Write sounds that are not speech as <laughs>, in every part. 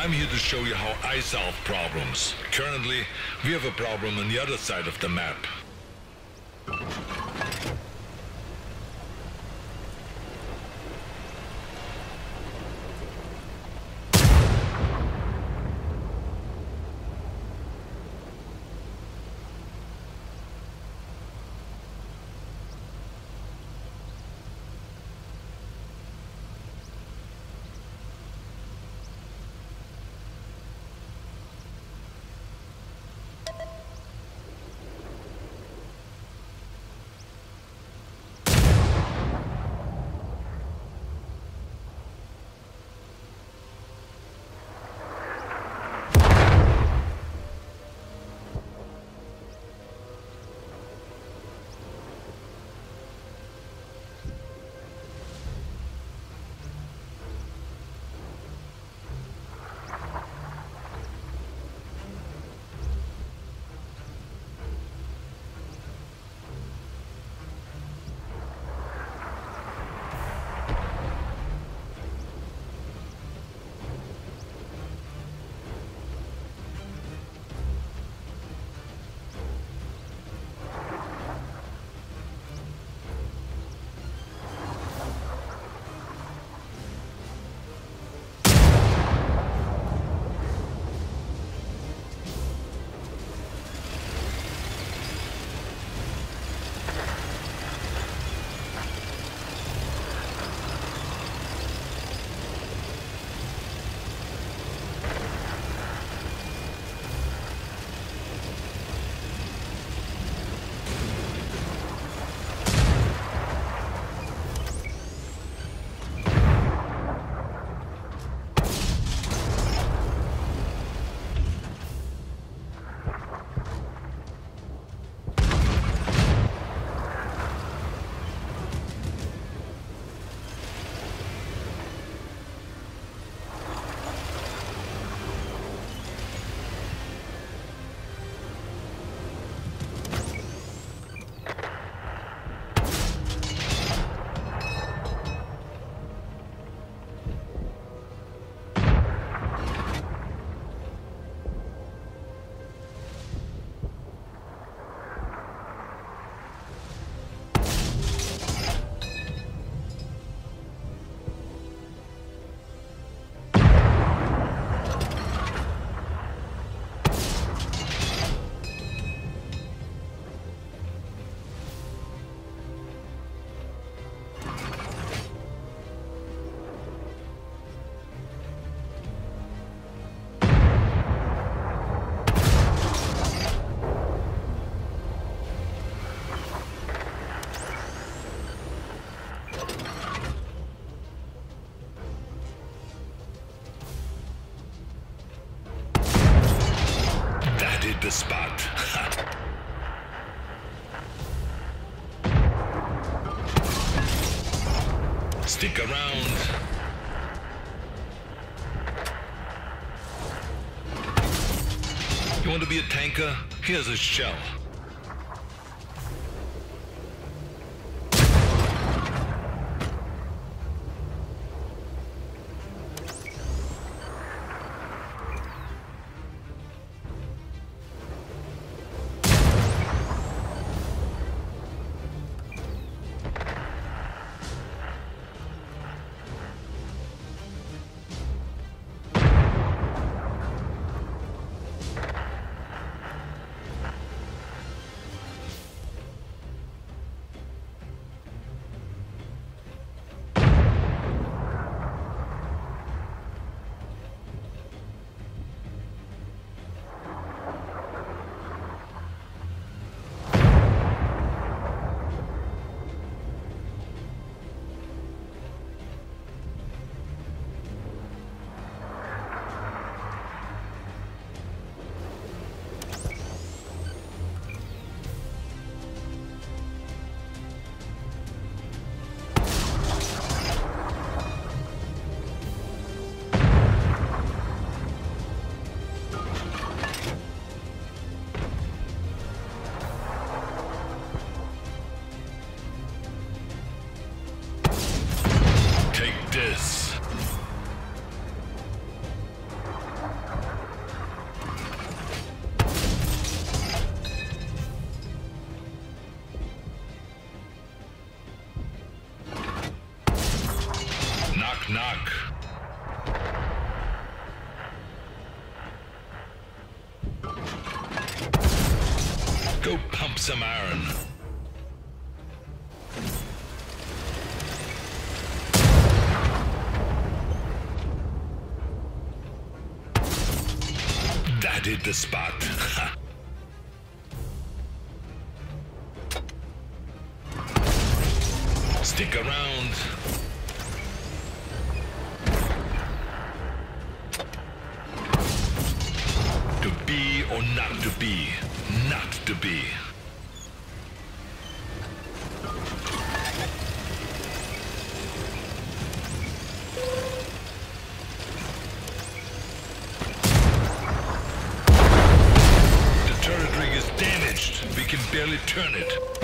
I'm here to show you how I solve problems. Currently, we have a problem on the other side of the map. Want to be a tanker? Here's a shell. Some iron. That hit the spot. <laughs> Stick around. To be or not to be. Not to be. Turn it.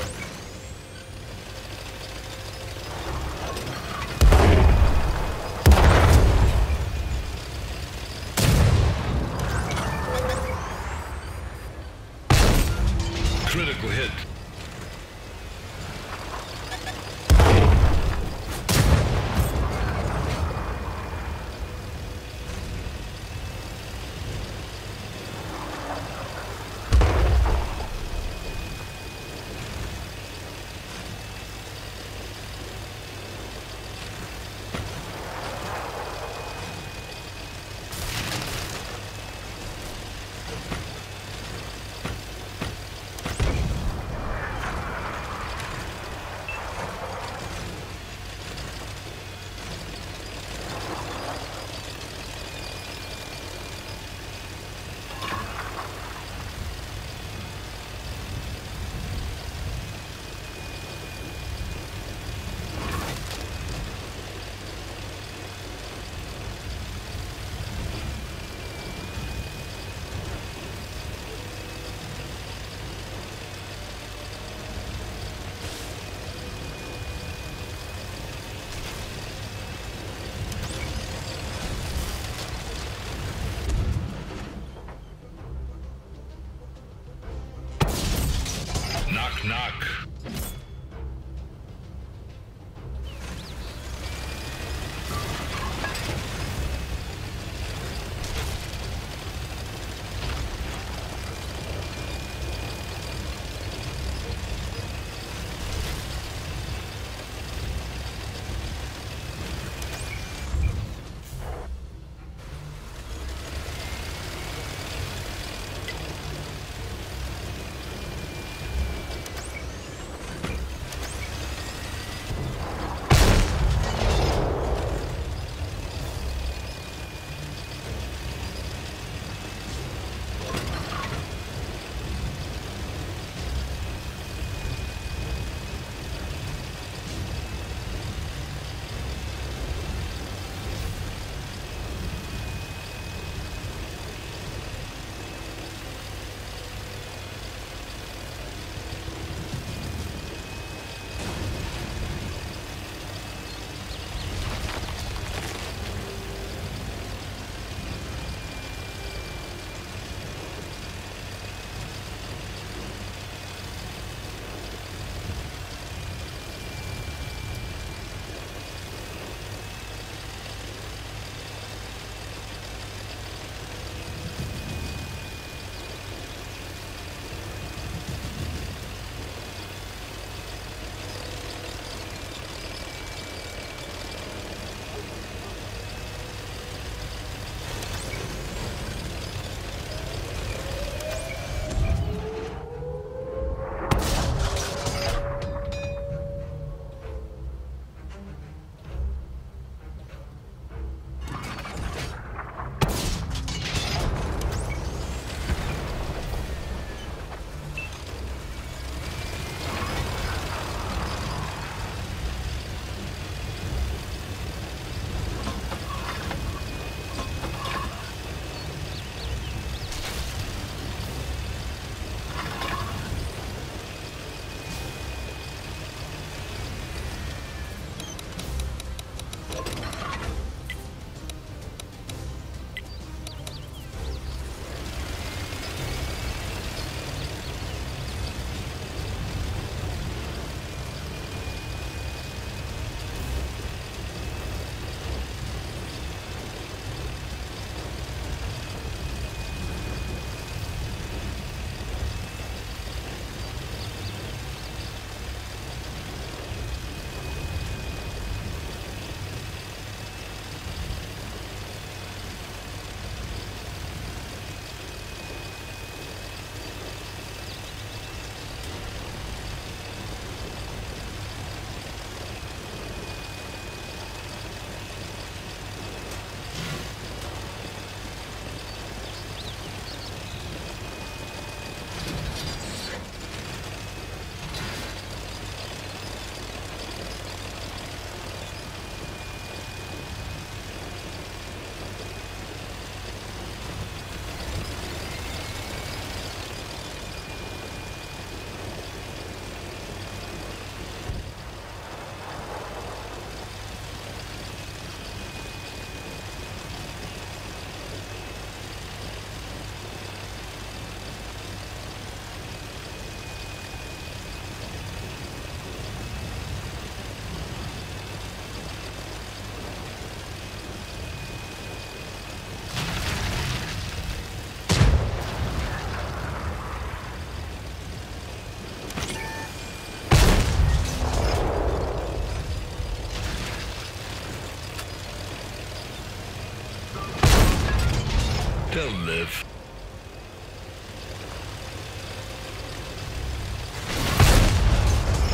They'll live.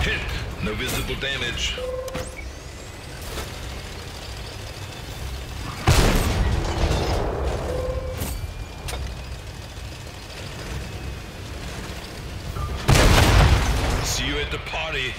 Hit. No visible damage. See you at the party.